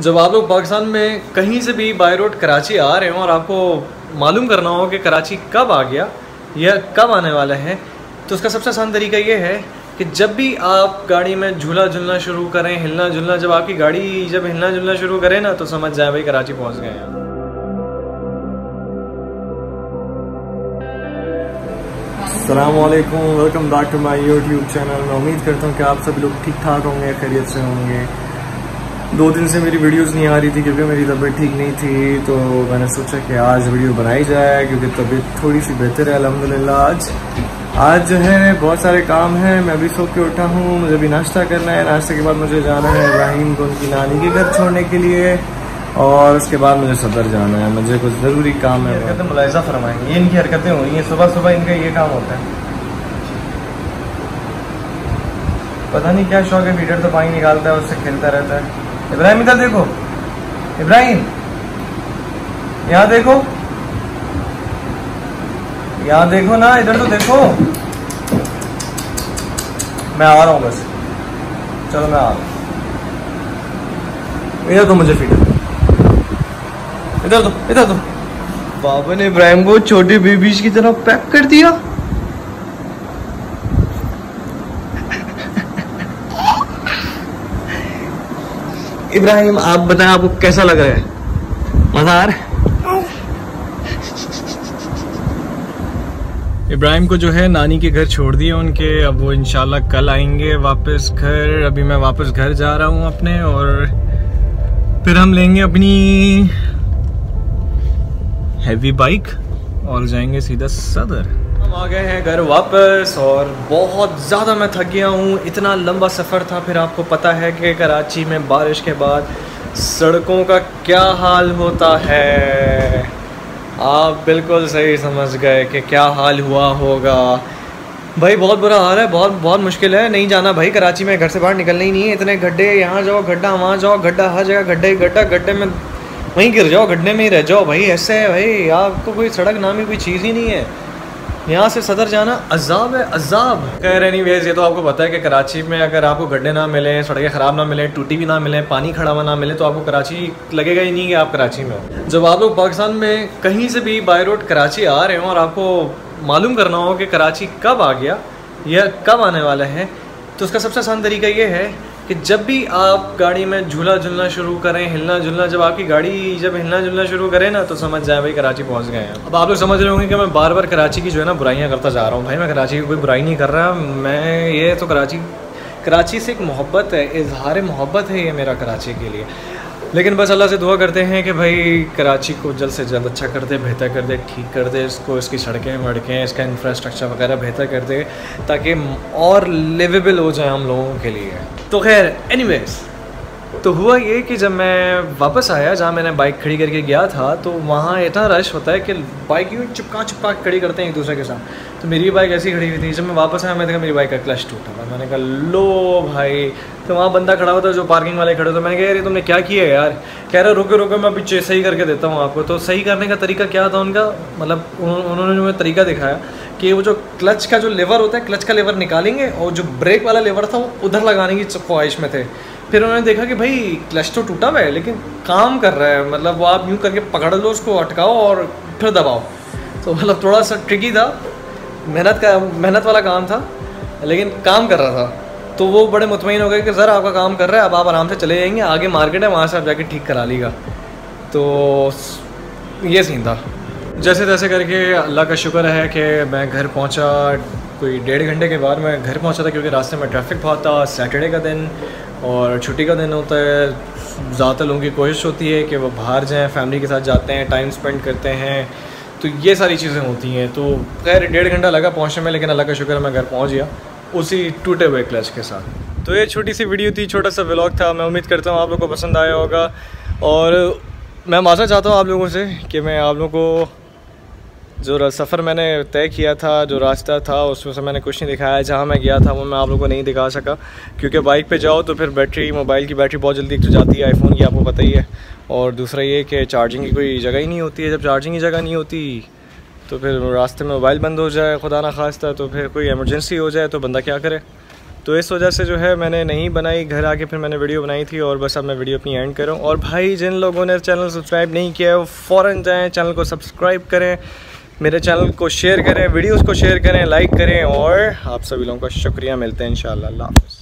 जब आप लोग पाकिस्तान में कहीं से भी बाई रोड कराची आ रहे हो और आपको मालूम करना हो कि कराची कब आ गया, या कब आने वाला है तो उसका सबसे आसान तरीका ये है कि जब भी आप गाड़ी में झूला झुलना शुरू करें, हिलना झुलना जब आपकी गाड़ी जब हिलना झुलना शुरू करें ना तो समझ जाए भाई कराची पहुँच गए हैं। अलकुम welcome back to my YouTube channel मैं उम्मीद करता हूँ कि आप सभी लोग ठीक ठाक होंगे, खैरियत से होंगे। दो दिन से मेरी वीडियोस नहीं आ रही थी क्योंकि मेरी तबीयत ठीक नहीं थी तो मैंने सोचा कि आज वीडियो बनाई जाए क्योंकि तबीयत थोड़ी सी बेहतर है अलहमदिल्ला आज आज जो है बहुत सारे काम हैं, मैं अभी सो के उठा हूँ, मुझे अभी नाश्ता करना है। नाश्ते के बाद मुझे जाना है इब्राहिम को उनकी नानी के घर छोड़ने के लिए और उसके बाद मुझे सदर जाना है। मुझे कुछ ज़रूरी काम है। हरकतें मुलायजा फरमाएँगे। ये इनकी हरकतें हुई हैं सुबह सुबह इनका ये काम होता है। पता नहीं क्या शौक है वीडियो तो पानी निकालता है, उससे खेलता रहता है। इब्राहिम इधर देखो। इब्राहिम, यहाँ देखो। यहाँ देखो ना, इधर तो देखो। मैं आ रहा हूँ बस। चलो मैं आ रहा हूँ। इधर तो मुझे फिट इधर तो इधर तो बाबा ने इब्राहिम को छोटे बेबीज की तरह पैक कर दिया। इब्राहिम, आप बताएँ, आपको कैसा लग रहा है? मज़ा इब्राहिम को जो है नानी के घर छोड़ दिया उनके। अब वो इंशाल्लाह कल आएँगे वापस घर। अभी मैं वापस घर जा रहा हूँ अपने और फिर हम लेंगे अपनी हैवी बाइक और जाएँगे सीधा सदर। हम आ गए हैं घर वापस और बहुत ज़्यादा मैं थक गया हूँ। इतना लंबा सफ़र था, फिर आपको पता है कि कराची में बारिश के बाद सड़कों का क्या हाल होता है। आप बिल्कुल सही समझ गए कि क्या हाल हुआ होगा। भाई, बहुत बुरा हाल है, बहुत बहुत मुश्किल है। नहीं जाना भाई, कराची में घर से बाहर निकलना ही नहीं है। इतने गड्ढे, यहाँ जाओ, गड्ढा, वहाँ जाओ, गड्ढा, हर जगह गड्ढे, गड्ढा, गड्ढे में वहीं गिर जाओ, गड्ढे में ही रह जाओ। भाई, ऐसे है भाई, आपको कोई सड़क नामी कोई चीज़ ही नहीं है। यहाँ से सदर जाना अजाब है, अजाब। खैर एनी वेज ये तो आपको पता है कि कराची में अगर आपको गड्ढे ना मिले, सड़कें ख़राब ना मिले, टूटी भी ना मिले, पानी खड़ा हुआ ना मिले तो आपको कराची लगेगा ही नहीं कि आप कराची में हो। जब आप लोग पाकिस्तान में कहीं से भी बाई रोड कराची आ रहे हो और आपको मालूम करना हो कि कराची कब आ गया, या कब आने वाला है तो उसका सबसे आसान तरीका ये है कि जब भी आप गाड़ी में झूला झूलना शुरू करें हिलना झुलना जब आपकी गाड़ी जब हिलना झुलना शुरू करें ना तो समझ जाए भाई कराची पहुँच गए हैं। अब आप लोग समझ रहे होंगे कि मैं बार बार कराची की जो है ना बुराइयाँ करता जा रहा हूँ। भाई मैं कराची की कोई बुराई नहीं कर रहा, मैं ये तो कराची कराची से एक मोहब्बत है इजहार मोहब्बत है ये मेरा कराची के लिए। लेकिन बस अल्लाह से दुआ करते हैं कि भाई कराची को जल्द से जल्द अच्छा कर दे, बेहतर कर दे, ठीक कर दे, इसको, इसकी सड़कें वड़कें इसका इंफ्रास्ट्रक्चर वगैरह बेहतर कर दे, ताकि और लिवेबल हो जाए हम लोगों के लिए। तो खैर एनीवेज तो हुआ ये कि जब मैं वापस आया, जहाँ मैंने बाइक खड़ी करके गया था तो वहाँ इतना रश होता है कि बाइक यूँ चिपका चिपका खड़ी करते हैं एक दूसरे के साथ। तो मेरी बाइक ऐसी खड़ी हुई थी, जब मैं वापस आया, मैंने देखा मेरी बाइक का क्लच टूटा था मैंने कहा, लो भाई। तो वहाँ बंदा खड़ा हुआ था जो पार्किंग वाले खड़े थे मैंने कहा, यार तुमने क्या किया यार? कह रहे, रुके रुके, मैं पीछे सही करके देता हूँ आपको। तो सही करने का तरीका क्या था उनका? मतलब उन्होंने जो तरीका दिखाया कि वो जो क्लच का जो लेवर होता है क्लच का लेवर निकालेंगे और जो ब्रेक वाला लेवर था, वो उधर लगाने की ख्वाहिश में थे। फिर उन्होंने देखा कि भाई क्लच तो टूटा हुआ है, लेकिन काम कर रहा है। मतलब वो आप यूँ करके पकड़ लो, उसको अटकाओ और फिर दबाओ। तो मतलब थोड़ा सा ट्रिकी था। मेहनत का, मेहनत वाला काम था, लेकिन काम कर रहा था। तो वो बड़े मुतमिन हो गए कि, सर, आपका काम कर रहा है, अब आप आराम से चले जाएँगे, आगे मार्केट है, वहाँ से आप जाके ठीक करा लीगा तो ये सीन था। जैसे तैसे करके अल्लाह का शुक्र है कि मैं घर पहुँचा। कोई डेढ़ घंटे के बाद मैं घर पहुँचा था क्योंकि रास्ते में ट्रैफ़िक बहुत था। सैटरडे का दिन और छुट्टी का दिन होता है। ज़्यादातर लोगों की कोशिश होती है कि वो बाहर जाएँ फैमिली के साथ जाते हैं टाइम स्पेंड करते हैं। तो ये सारी चीज़ें होती हैं। तो खैर, डेढ़ घंटा लगा पहुँचने में, लेकिन अल्लाह का शुक्र मैं घर पहुँच गया। उसी टूटे हुए क्लच के साथ। तो ये छोटी सी वीडियो थी, छोटा सा व्लॉग था। मैं उम्मीद करता हूँ आप लोग को पसंद आया होगा। और मैं माफ़ा चाहता हूँ आप लोगों से कि मैं आप लोगों को जो सफ़र मैंने तय किया था, जो रास्ता था, उसमें से मैंने कुछ नहीं दिखाया। जहाँ मैं गया था, वो मैं आप लोगों को नहीं दिखा सका। क्योंकि बाइक पे जाओ तो फिर बैटरी मोबाइल की बैटरी बहुत जल्दी तो जाती है आईफोन की, आपको पता ही है। और दूसरा ये कि चार्जिंग की कोई जगह ही नहीं होती है। जब चार्जिंग की जगह नहीं होती तो फिर रास्ते में मोबाइल बंद हो जाए, खुदा ना खास्ता तो फिर कोई एमरजेंसी हो जाए तो बंदा क्या करे? तो इस वजह से जो है, मैंने नहीं बनाई घर आके फिर मैंने वीडियो बनाई थी और बस अब मैं वीडियो अपनी एंड करूँ और भाई, जिन लोगों ने चैनल सब्सक्राइब नहीं किया है, वो फ़ौरन जाएँ चैनल को सब्सक्राइब करें। मेरे चैनल को शेयर करें वीडियोस को शेयर करें लाइक करें और आप सभी लोगों का शुक्रिया। मिलते हैं इन शाला हाफ़